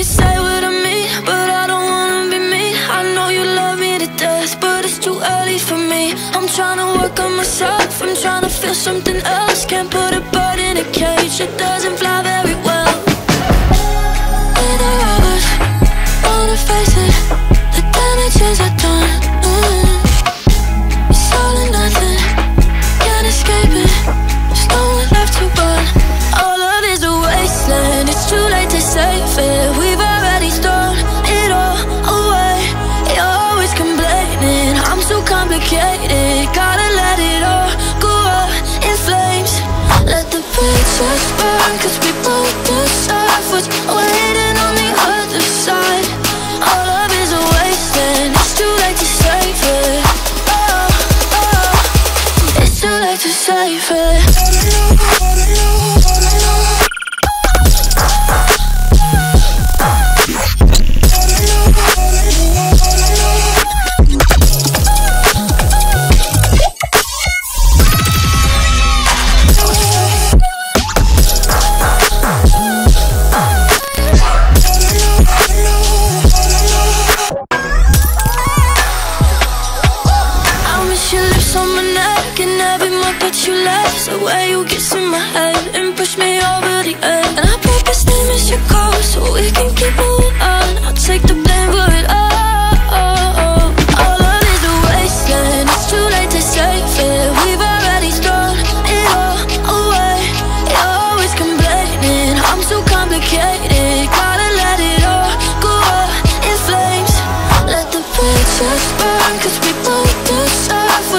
could say what I mean, but I don't wanna be mean. I know you love me to death, but it's too early for me. I'm trying to work on myself, I'm trying to feel something else. Can't put a bird in a cage, it doesn't fly very well. Neither of us wanna face it, the damages are done. Mm. It's all or nothing, can't escape it. There's nowhere left to run. All love is a wasteland. It's too late to save it. We've already thrown it all away. You're always complaining. I'm so complicated. Gotta let it all go up in flames. Let the bridges burn, cause we both deserve my neck and every that you left. The way you kiss in my head and push me over the edge. And I purposely miss your call so we can keep moving on. I'll take the blame for it all. All is a. It's too late to save it. We've already thrown it all away. You're always complaining. I'm so complicated. Gotta let it all go up in flames. Let the burn, cause we both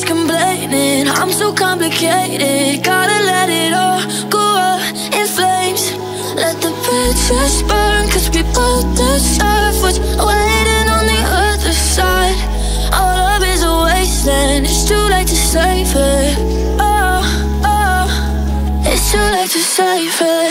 always complaining, I'm so complicated. Gotta let it all go up in flames. Let the bridges burn, cause we both deserve what's waiting on the other side. Our love is a wasteland, it's too late to save it. Oh, oh, it's too late to save it.